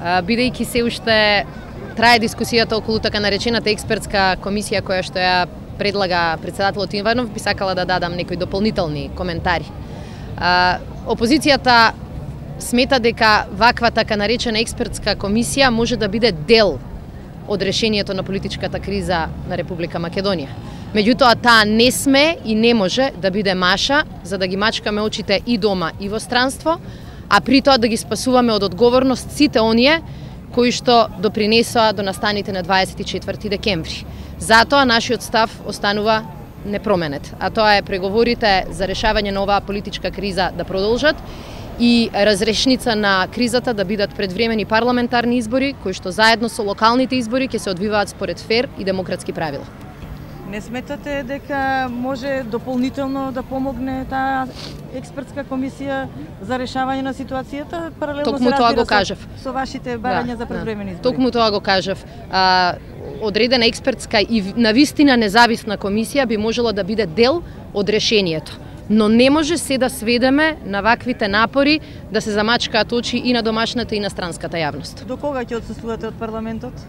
бидејќи се уште трае дискусијата околу така наречената експертска комисија која што ја предлага председателот Иванов, би сакала да дадам некои дополнителни коментари. Опозицијата смета дека ваква така наречена експертска комисија може да биде дел од решението на политичката криза на Република Македонија. Меѓутоа, таа не сме и не може да биде маша за да ги мачкаме очите и дома и во странство, а при тоа да ги спасуваме од одговорност сите оние кои што допринесоа до настаните на 24 декември. Затоа нашиот став останува непроменет, а тоа е преговорите за решавање на оваа политичка криза да продолжат и разрешница на кризата да бидат предвремени парламентарни избори кои што заедно со локалните избори ќе се одвиваат според фер и демократски правила. Не сметате дека може дополнително да помогне таа експертска комисија за решавање на ситуацијата паралелно Токму тоа го кажав. Со, со вашите барања да, за предвремени избори? Токму тоа го кажав. А, одредена експертска и на вистина независна комисија би можела да биде дел од решението. Но не може се да сведеме на ваквите напори да се замачкаат очи и на домашната и на странската јавност. До кога ќе отсутствувате од парламентот?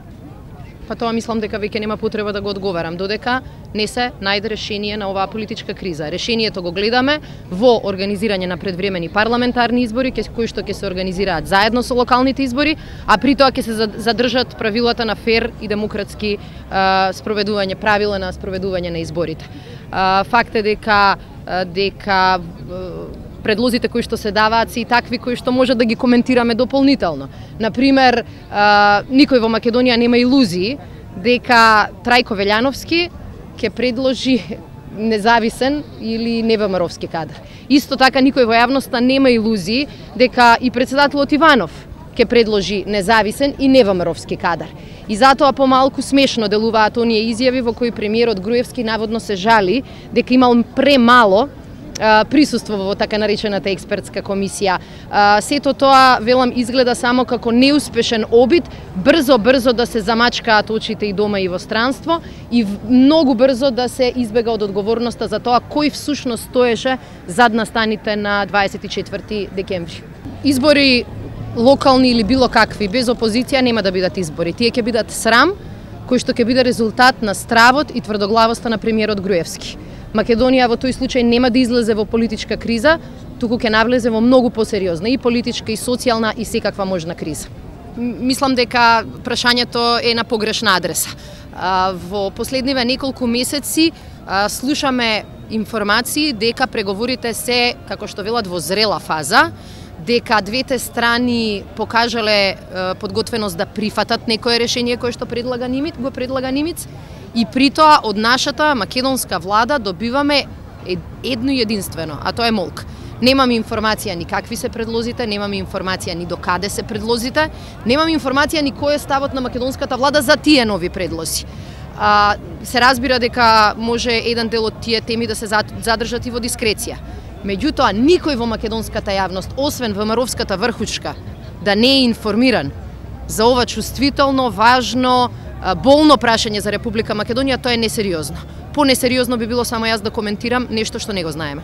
Па тоа мислам дека веќе нема потреба да го одговарам, додека не се најде решение на оваа политичка криза. Решението го гледаме во организирање на предвремени парламентарни избори, кои што ќе се организираат заедно со локалните избори, а при тоа ќе се задржат правилата на фер и демократски а, спроведување, правила на спроведување на изборите. А, факт е дека дека предлозите кои што се даваат се и такви кои што може да ги коментираме дополнително. Например, никој во Македонија нема илузии дека Трајко Велјановски ќе предложи независен или невамаровски кадар. Исто така никој во јавноста нема илузии дека и председателот Иванов ќе предложи независен и невамаровски кадар. И затоа помалку смешно делуваат оние изјави во кои премиерот Груевски наводно се жали дека имал премало присуство во така наречената експертска комисија. Сето тоа, велам, изгледа само како неуспешен обид, брзо-брзо да се замачкаат очите и дома и во странство и многу брзо да се избега од одговорноста за тоа кој всушност стоеше зад настаните на 24 декември. Избори локални или било какви, без опозиција нема да бидат избори. Тие ќе бидат срам, кој што ќе биде резултат на стравот и тврдоглавоста на премиерот Груевски. Македонија во тој случај нема да излезе во политичка криза, туку ќе навлезе во многу посериозна и политичка, и социјална, и секаква можна криза. Мислам дека прашањето е на погрешна адреса. Во последниве неколку месеци слушаме информации дека преговорите се, како што велат, во зрела фаза, дека двете страни покажале подготвеност да прифатат некое решение кое што предлага Нимит, го предлага Нимиц, и при тоа од нашата македонска влада добиваме едно единствено, а тоа е молк. Немам информација ни какви се предлозите, немам информација ни до каде се предлозите, немам информација ни кој е ставот на македонската влада за тие нови предлози. А, се разбира дека може еден дел од тие теми да се задржат и во дискреција. Меѓутоа, никој во македонската јавност, освен ВМРО-вската врхучка, да не е информиран за ова чувствително, важно, болно прашање за Република Македонија, тоа е несериозно. Понесериозно би било само јас да коментирам нешто што не го знаеме.